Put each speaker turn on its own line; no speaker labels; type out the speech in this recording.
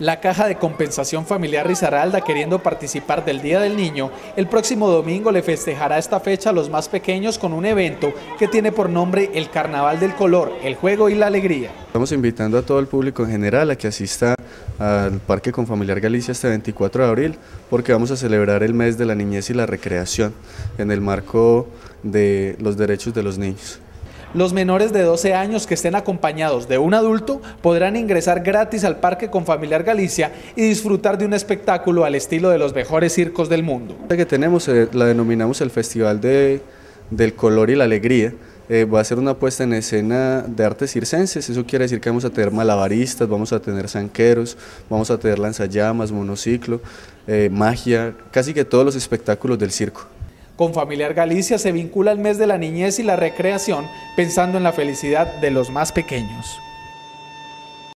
La Caja de Compensación Familiar Risaralda, queriendo participar del Día del Niño, el próximo domingo le festejará esta fecha a los más pequeños con un evento que tiene por nombre el Carnaval del Color, el Juego y la Alegría.
Estamos invitando a todo el público en general a que asista al Parque Confamiliar Galicia este 24 de abril porque vamos a celebrar el mes de la niñez y la recreación en el marco de los derechos de los niños.
Los menores de 12 años que estén acompañados de un adulto podrán ingresar gratis al Parque Confamiliar Galicia y disfrutar de un espectáculo al estilo de los mejores circos del mundo.
La que tenemos eh, la denominamos el Festival de, del Color y la Alegría. Eh, va a ser una puesta en escena de artes circenses, eso quiere decir que vamos a tener malabaristas, vamos a tener zanqueros, vamos a tener lanzallamas, monociclo, eh, magia, casi que todos los espectáculos del circo.
Con Familiar Galicia se vincula el mes de la niñez y la recreación pensando en la felicidad de los más pequeños.